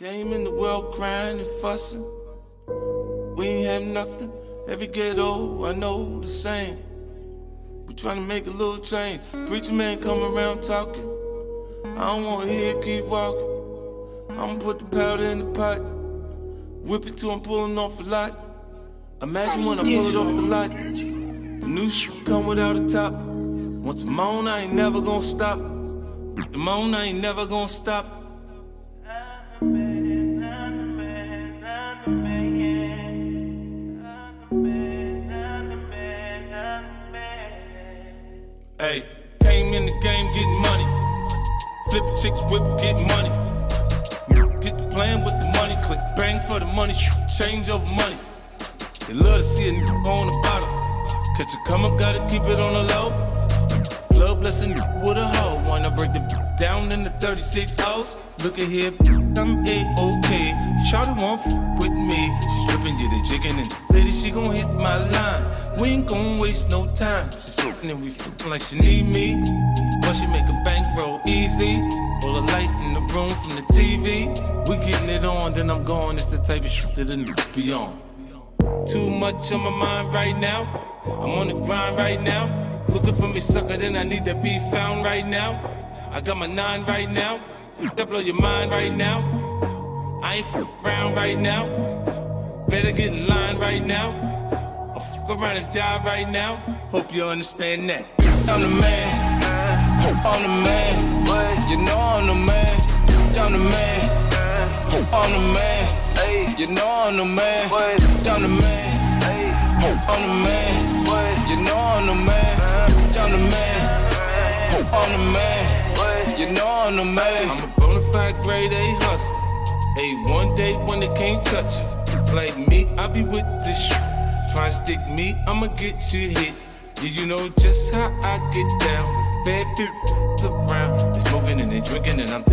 Came in the world crying and fussing. We ain't have nothing. Every ghetto I know the same. We trying to make a little change. Preacher man come around talking. I don't want to hear keep walking. I'ma put the powder in the pot. Whip it till I'm pulling off a lot. Imagine when I pull it off the lot. The new shit come without a top. Once I'm on, I ain't never gonna stop. The moan, I ain't never gonna stop. Came in the game getting money. Flip chicks, whip, get money. Get the plan with the money, click bang for the money, change over money. They love to see a n on the bottom. Catch a come up, gotta keep it on the low. Love blessing with a hoe. Wanna break the down in the 36 hoes. Look at here, I'm A-OK. Shawty won't with me. She stripping, get jigging, and lady, she gon' hit my line. We ain't gon' waste no time. She's sitting and we flipping like she need me. But she make a bankroll easy. All the light in the room from the TV. We getting it on, then I'm gone. It's the type of shit that a be on. Too much on my mind right now. I'm on the grind right now. Looking for me, sucker, then I need to be found right now. I got my nine right now. That blow your mind right now. I ain't around right now. Better get in line right now. I'll fuck around and die right now. Hope you understand that. I'm the man. I'm the man. You know I'm the man. I'm the man. I'm the man. You know I'm the man. I'm the man. I'm the man. You know I'm the man. I'm the man. I'm the man. You know I'm the man. I'm a bona fide grade A hustler. Hey, one day when they can't touch you. Like me, I be with this shit. Try and stick me, I'ma get you hit. Yeah, you know just how I get down. Bad people around. They smoking and they drinking and I'm thinking.